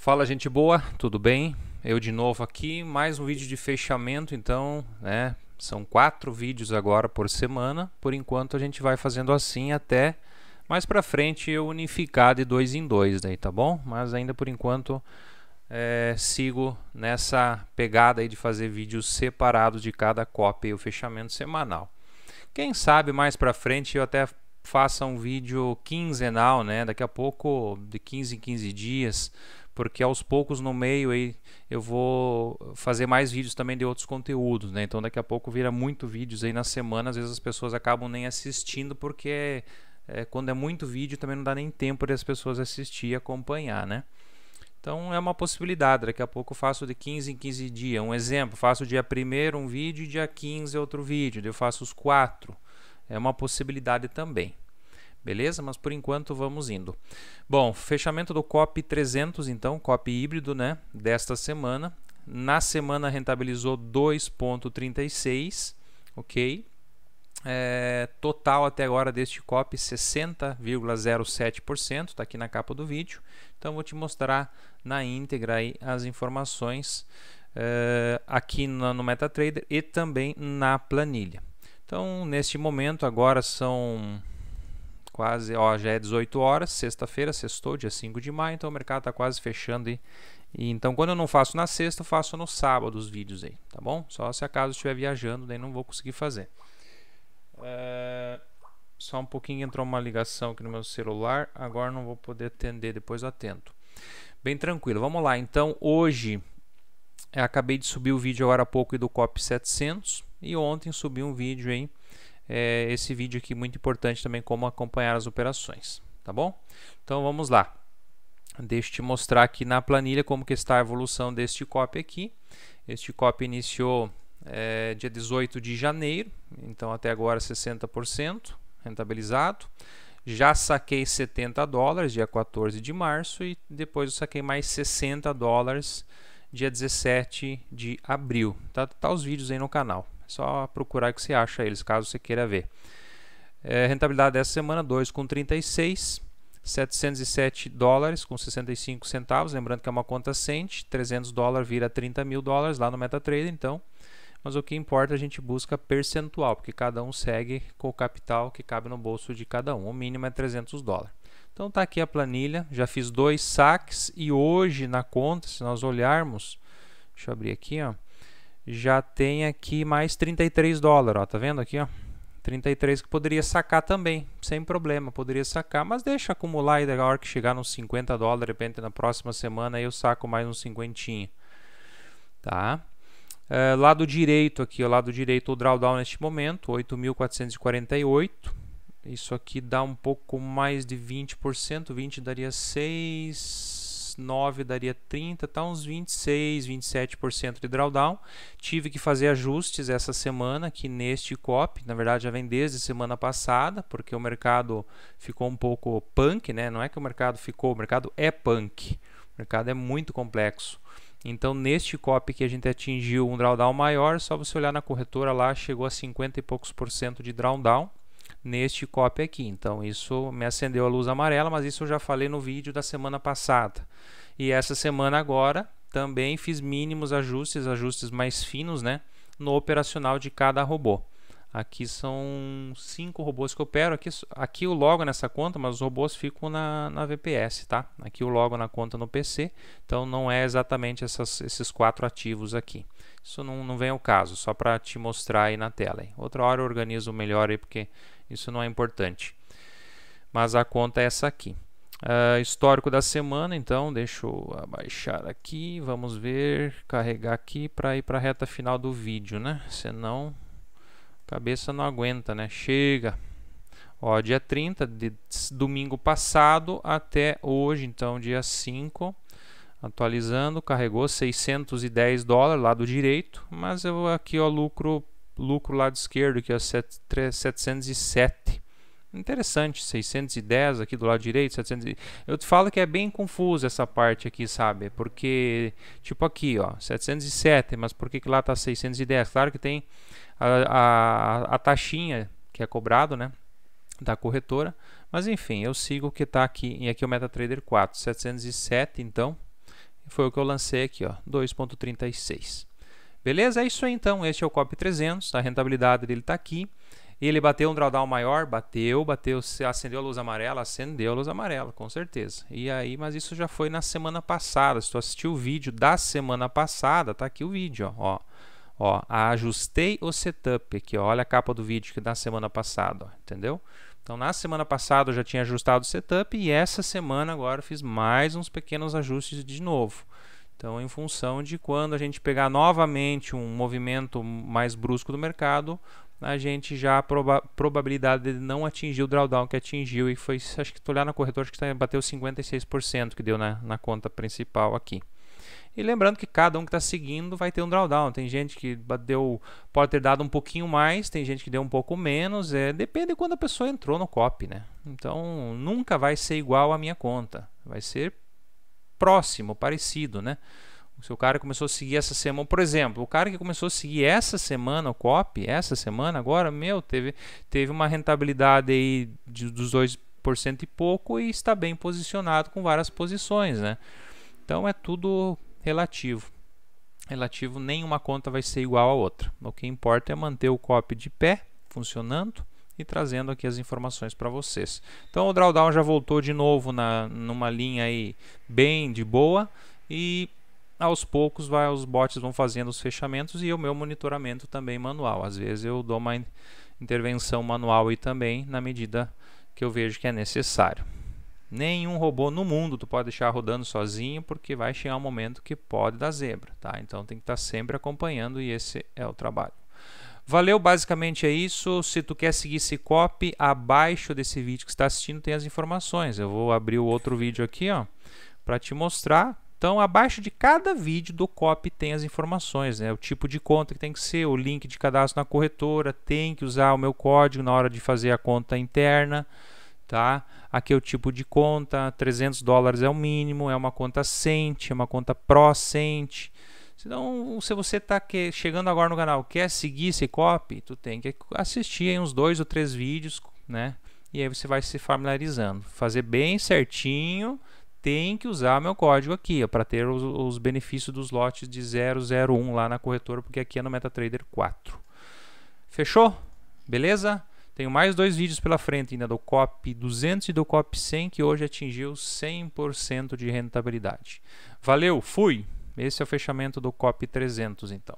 Fala gente boa, tudo bem? Eu de novo aqui, mais um vídeo de fechamento, então, né? São quatro vídeos agora por semana. Por enquanto a gente vai fazendo assim até mais para frente eu unificar de dois em dois, daí, tá bom? Mas ainda por enquanto é, sigo nessa pegada aí de fazer vídeos separados de cada cópia e o fechamento semanal. Quem sabe mais para frente eu até faça um vídeo quinzenal, né? Daqui a pouco, de 15 em 15 dias, porque aos poucos no meio aí eu vou fazer mais vídeos também de outros conteúdos, né? Então daqui a pouco vira muito vídeos aí na semana, às vezes as pessoas acabam nem assistindo porque é, quando é muito vídeo também não dá nem tempo de as pessoas assistir e acompanhar, né? Então é uma possibilidade, daqui a pouco eu faço de 15 em 15 dias. Um exemplo, faço dia 1 um vídeo e dia 15 outro vídeo, eu faço os quatro. É uma possibilidade também. Beleza? Mas por enquanto vamos indo. Bom, fechamento do COP 300 então, COP híbrido, né, desta semana. Na semana rentabilizou 2.36, OK? É, total até agora deste COP 60,07%, está aqui na capa do vídeo. Então vou te mostrar na íntegra aí as informações é, aqui no, no MetaTrader e também na planilha. Então neste momento agora são quase, ó, já é 18 horas, sexta-feira, sextou, dia 5 de maio, então o mercado está quase fechando e, e, então quando eu não faço na sexta, eu faço no sábado os vídeos aí, tá bom? Só se acaso estiver viajando, daí não vou conseguir fazer. É, só um pouquinho entrou uma ligação aqui no meu celular, agora não vou poder atender, depois atento. Bem tranquilo, vamos lá. Então hoje acabei de subir o vídeo agora há pouco do COP 700 e ontem subi um vídeo aí é, esse vídeo aqui muito importante também como acompanhar as operações, tá bom? Então vamos lá. Deixa eu te mostrar aqui na planilha como que está a evolução deste copy aqui. Este copy iniciou é, dia 18 de janeiro, então até agora 60% rentabilizado. Já saquei 70 dólares dia 14 de março e depois eu saquei mais 60 dólares dia 17 de abril. Tá, tá os vídeos aí no canal. Só procurar que você acha eles, caso você queira ver. É, rentabilidade dessa semana, 2,36. 707 dólares com 65 centavos, lembrando que é uma conta cent, 300 dólares vira 30 mil dólares lá no MetaTrader, então, mas o que importa a gente busca percentual, porque cada um segue com o capital que cabe no bolso de cada um, o mínimo é 300 dólares. Então tá aqui a planilha, já fiz dois saques e hoje na conta, se nós olharmos, deixa eu abrir aqui, ó, já tem aqui mais 33 dólares, ó, tá vendo aqui, ó? 33 que poderia sacar também, sem problema, poderia sacar, mas deixa acumular e da hora que chegar nos 50 dólares, de repente na próxima semana eu saco mais uns 50, tá? É, lado direito aqui, ó, lado direito o drawdown neste momento, 8.448, isso aqui dá um pouco mais de 20%, 20 daria 6 9 daria 30, tá uns 26, 27% de drawdown. Tive que fazer ajustes essa semana aqui neste COP, na verdade já vem desde semana passada, porque o mercado ficou um pouco punk, né? Não é que o mercado ficou, o mercado é punk. O mercado é muito complexo. Então, neste COP que a gente atingiu um drawdown maior, só você olhar na corretora lá, chegou a 50 e poucos por cento de drawdown neste copy aqui. Então isso me acendeu a luz amarela, mas isso eu já falei no vídeo da semana passada. E essa semana agora também fiz mínimos ajustes, ajustes mais finos, né, no operacional de cada robô. Aqui são cinco robôs que operam. Aqui, aqui o logo nessa conta, mas os robôs ficam na, na VPS, tá? Aqui o logo na conta no PC. Então não é exatamente essas, esses quatro ativos aqui. Isso não, não vem ao caso, só para te mostrar aí na tela. Hein? Outra hora eu organizo melhor aí, porque isso não é importante. Mas a conta é essa aqui. Uh, histórico da semana, então, deixa eu abaixar aqui, vamos ver, carregar aqui para ir para a reta final do vídeo, né? Senão, cabeça não aguenta, né? Chega! Ó, dia 30 de domingo passado até hoje, então, dia 5, atualizando, carregou 610 dólares lado direito, mas eu aqui, ó, lucro lucro lado esquerdo, que é 707. Interessante, 610 aqui do lado direito, 700. Eu te falo que é bem confuso essa parte aqui, sabe? Porque, tipo aqui, ó, 707, mas por que, que lá tá 610? Claro que tem a, a, a taxinha que é cobrado, né? Da corretora. Mas enfim, eu sigo o que está aqui. E aqui é o MetaTrader 4, 707, então Foi o que eu lancei aqui, ó, 2.36. Beleza? É isso aí então. Este é o COP 300. A rentabilidade dele está aqui. Ele bateu um drawdown maior, bateu, bateu, acendeu a luz amarela, acendeu a luz amarela, com certeza. E aí, mas isso já foi na semana passada. Se tu assistiu o vídeo da semana passada, tá aqui o vídeo, ó. Ó, ajustei o setup aqui, ó. Olha a capa do vídeo que da semana passada, ó, entendeu? Então, na semana passada eu já tinha ajustado o setup e essa semana agora fiz mais uns pequenos ajustes de novo. Então, em função de quando a gente pegar novamente um movimento mais brusco do mercado, a gente já a proba probabilidade de não atingir o drawdown que atingiu e foi, acho que tu olhar na corretora, acho que tá, bateu 56% que deu na, na conta principal aqui. E lembrando que cada um que está seguindo vai ter um drawdown. Tem gente que deu, pode ter dado um pouquinho mais, tem gente que deu um pouco menos. É, depende de quando a pessoa entrou no COP, né? Então nunca vai ser igual à minha conta. Vai ser próximo, parecido, né? Se o cara começou a seguir essa semana, por exemplo, o cara que começou a seguir essa semana o COP, essa semana agora, meu, teve, teve uma rentabilidade aí de, dos 2% e pouco e está bem posicionado com várias posições, né? Então é tudo relativo. Relativo, nenhuma conta vai ser igual a outra. O que importa é manter o COP de pé, funcionando e trazendo aqui as informações para vocês. Então o drawdown já voltou de novo na, numa linha aí bem de boa e aos poucos vai, os bots vão fazendo os fechamentos e o meu monitoramento também manual. Às vezes eu dou uma intervenção manual aí também na medida que eu vejo que é necessário. Nenhum robô no mundo tu pode deixar rodando sozinho porque vai chegar um momento que pode dar zebra, tá? Então tem que estar sempre acompanhando e esse é o trabalho. Valeu, basicamente é isso. Se tu quer seguir esse copy, abaixo desse vídeo que está assistindo tem as informações. Eu vou abrir o outro vídeo aqui, ó, para te mostrar então, abaixo de cada vídeo do copy tem as informações, né? O tipo de conta que tem que ser, o link de cadastro na corretora, tem que usar o meu código na hora de fazer a conta interna, tá? Aqui é o tipo de conta, 300 dólares é o mínimo, é uma conta Cent, é uma conta Pro Então, se você está chegando agora no canal, quer seguir esse copy, tu tem que assistir uns dois ou três vídeos, né? E aí você vai se familiarizando, fazer bem certinho tem que usar meu código aqui para ter os, os, benefícios dos lotes de 001 lá na corretora, porque aqui é no MetaTrader 4. Fechou? Beleza? Tenho mais dois vídeos pela frente ainda do COP 200 e do COP 100 que hoje atingiu 100% de rentabilidade. Valeu, fui! Esse é o fechamento do COP 300 então.